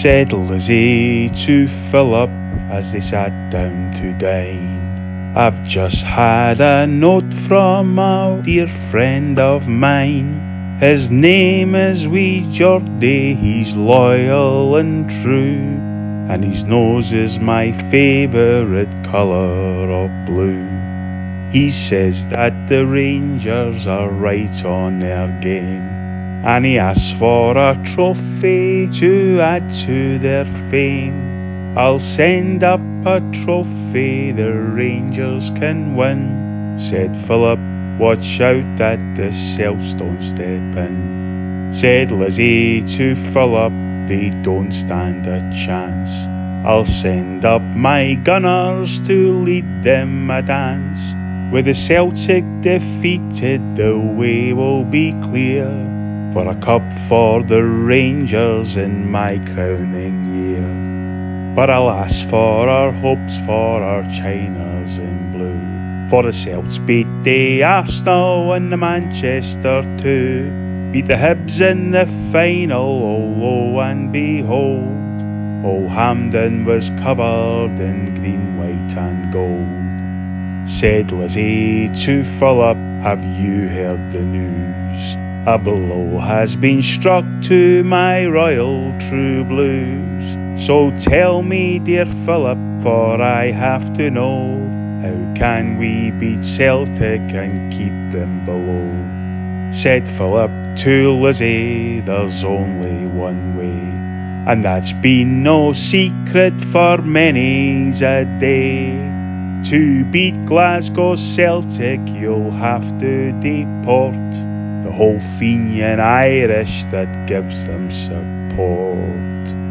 said Lizzie to Philip as they sat down to dine. I've just had a note from a dear friend of mine. His name is wee Geordie, he's loyal and true, and his nose is my favourite colour of blue. He says that the Rangers are right on their game, and he asks for a trophy to add to their fame. I'll send up a trophy the Rangers can win, said Philip. Watch out that the Celts don't step in. Said Lizzie to Philip, they don't stand a chance. I'll send up my gunners to lead them a dance. With the Celtic defeated, the way will be clear for a cup for the Rangers in my crowning year. But alas for our hopes, for our Chinas in blue. For the Celts beat the Arsenal and the Manchester too. Beat the Hibs in the final, oh lo and behold. Old Hampden was covered in green, white and gold. Said Lizzie to Philip, Have you heard the news? A blow has been struck to my royal true blues. So tell me, dear Philip, for I have to know, how can we beat Celtic and keep them below? Said Philip to Lizzie, there's only one way, and that's been no secret for many's a day. To beat Glasgow Celtic, you'll have to deport the whole Fenian Irish that gives them support.